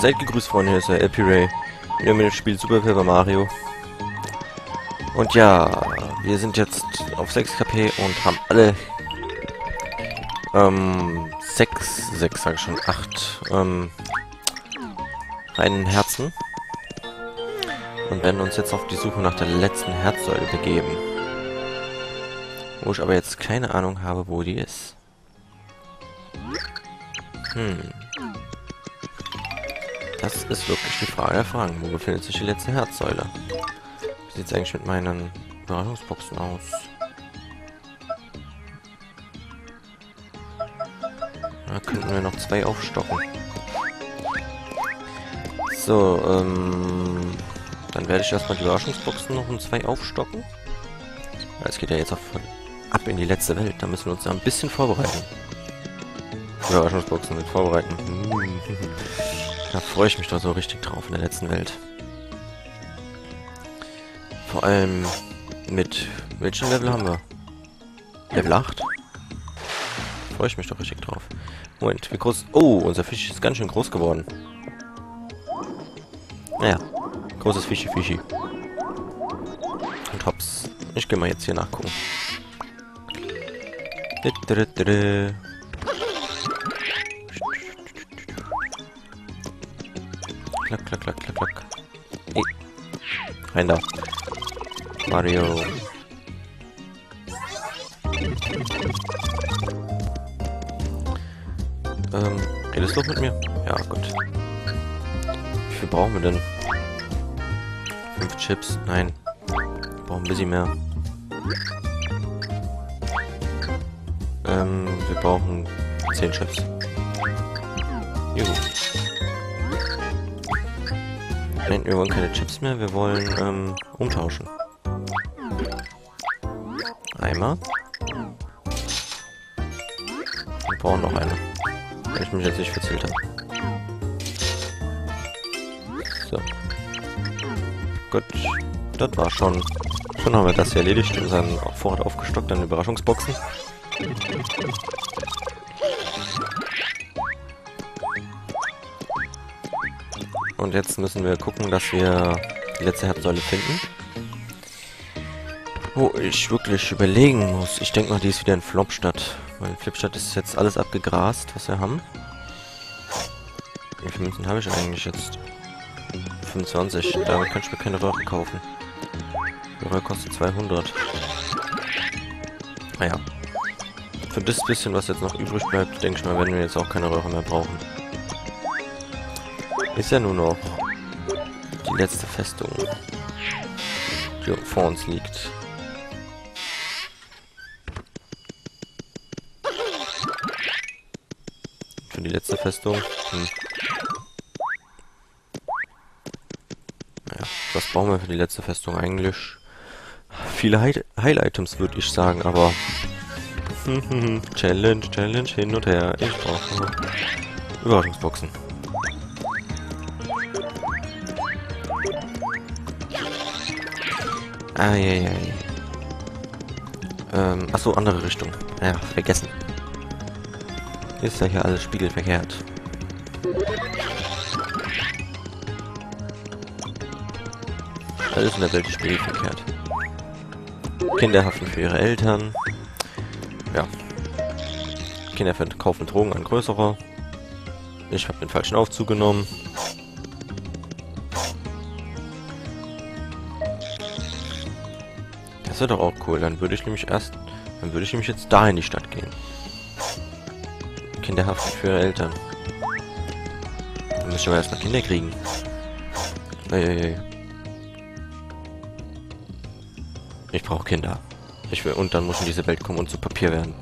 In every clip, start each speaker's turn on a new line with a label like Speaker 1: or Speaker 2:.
Speaker 1: Seid gegrüßt, Freunde, hier ist der LP Ray. Wieder mit dem Spiel Super Paper Mario. Und ja, wir sind jetzt auf 6 KP und haben alle ähm, 6, 6 sag ich schon, 8 ähm, reinen Herzen. Und werden uns jetzt auf die Suche nach der letzten Herzsäule begeben. Wo ich aber jetzt keine Ahnung habe, wo die ist. Hm. Das ist wirklich die Frage der Fragen. Wo befindet sich die letzte Herzsäule? Wie sieht es eigentlich mit meinen Überraschungsboxen aus? Da könnten wir noch zwei aufstocken. So, ähm... Dann werde ich erstmal die Überraschungsboxen noch um zwei aufstocken. Es geht ja jetzt auf, ab in die letzte Welt. Da müssen wir uns ja ein bisschen vorbereiten. Überraschungsboxen mit vorbereiten. Da freue ich mich doch so richtig drauf in der letzten Welt. Vor allem mit... Welchen Level haben wir? Level 8? Freue ich mich doch richtig drauf. Moment, wie groß... Oh, unser Fisch ist ganz schön groß geworden. Naja, großes Fischi Fischi. Und hops. Ich gehe mal jetzt hier nachgucken. Klack, klack, klack, klack, klack. Hey. Rein da. Mario. Ähm, redest du mit mir? Ja, gut. Wie viel brauchen wir denn? Fünf Chips? Nein. Wir brauchen ein bisschen mehr. Ähm, wir brauchen zehn Chips. Juhu. Nein, wir wollen keine Chips mehr, wir wollen ähm, umtauschen. Einmal. Wir brauchen noch eine. Wenn ich mich jetzt nicht verzählt habe. So. Gut. Das war schon. Schon haben wir das hier erledigt. Unseren Vorrat aufgestockt an Überraschungsboxen. Und jetzt müssen wir gucken, dass wir die letzte Herzsäule finden. Wo ich wirklich überlegen muss. Ich denke mal, die ist wieder in Flopstadt. Weil Flipstadt ist jetzt alles abgegrast, was wir haben. Wie viele Münzen habe ich eigentlich jetzt? 25. Damit kann ich mir keine Röhre kaufen. Die Röhre kostet 200. Naja. Für das bisschen, was jetzt noch übrig bleibt, denke ich mal, werden wir jetzt auch keine Röhre mehr brauchen. Ist ja nur noch die letzte Festung, die vor uns liegt. Für die letzte Festung. Hm. Naja, was brauchen wir für die letzte Festung eigentlich? Viele Heil-Items, würde ich sagen, aber... Challenge, Challenge, hin und her. Ich brauche Überraschungsboxen. Eieiei. Ähm, achso, andere Richtung. Ja, vergessen. Ist ja hier alles spiegelverkehrt. Alles in der Welt spiegelverkehrt. Kinder haften für ihre Eltern. Ja. Kinder verkaufen Drogen an größerer. Ich habe den falschen Aufzug genommen. Das wäre doch auch cool. Dann würde ich nämlich erst... Dann würde ich nämlich jetzt da in die Stadt gehen. Kinderhaft für Eltern. Dann ich aber erstmal Kinder kriegen. Eieiei. Ich brauche Kinder. Ich will... Und dann muss in diese Welt kommen und zu Papier werden.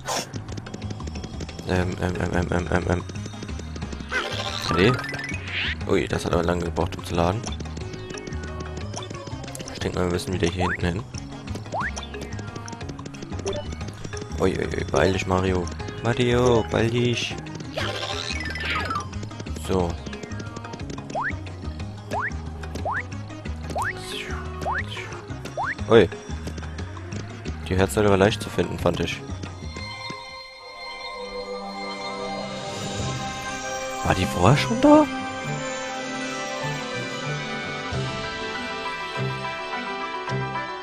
Speaker 1: Ähm, ähm, ähm, ähm, ähm, ähm, ähm. Nee. Ui, das hat aber lange gebraucht, um zu laden. Ich denke mal, wir müssen wieder hier hinten hin. Ui, ui, ui, beeil dich, Mario. Mario, beeil dich. So. Ui. Die Herzleiter war leicht zu finden, fand ich. War die vorher schon da?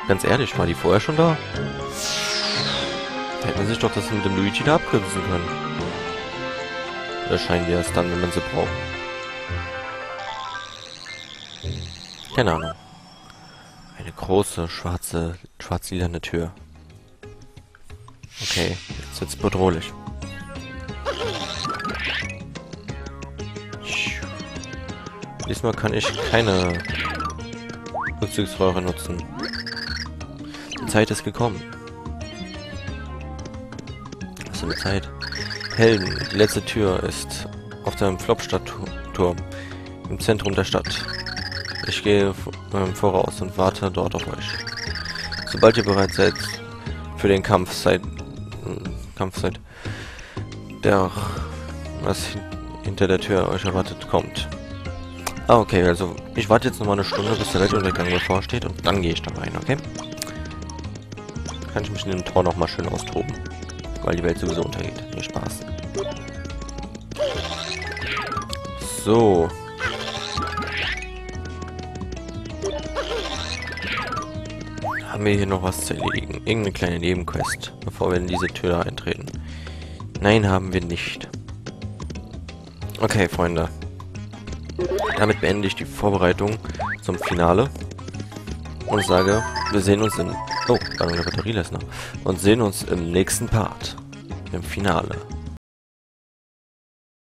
Speaker 1: Ganz ehrlich, war die vorher schon da? Hätten sie sich doch das mit dem Luigi da abkürzen können. Oder scheinen die erst dann, wenn man sie braucht. Keine Ahnung. Eine große, schwarze, schwarz-lilane Tür. Okay, jetzt wird's bedrohlich. Diesmal kann ich keine Rückzugsröhre nutzen. Die Zeit ist gekommen. Für eine Zeit? Helden, die letzte Tür ist auf dem Flopstadt-Turm im Zentrum der Stadt. Ich gehe ähm, voraus und warte dort auf euch. Sobald ihr bereit seid für den Kampf, seid Kampf seid, der was hinter der Tür euch erwartet kommt. Ah, okay, also ich warte jetzt noch mal eine Stunde, bis der Weltuntergang bevorsteht und dann gehe ich da rein, okay? Kann ich mich in dem Tor noch mal schön austoben, weil die Welt sowieso untergeht. Nee, Spaß. So. Haben wir hier noch was zu erledigen? Irgendeine kleine Nebenquest, bevor wir in diese Tür da eintreten. Nein, haben wir nicht. Okay, Freunde. Damit beende ich die Vorbereitung zum Finale. Und sage, wir sehen uns in... Oh, eine Batterie lässt noch. Und sehen uns im nächsten Part. Im Finale.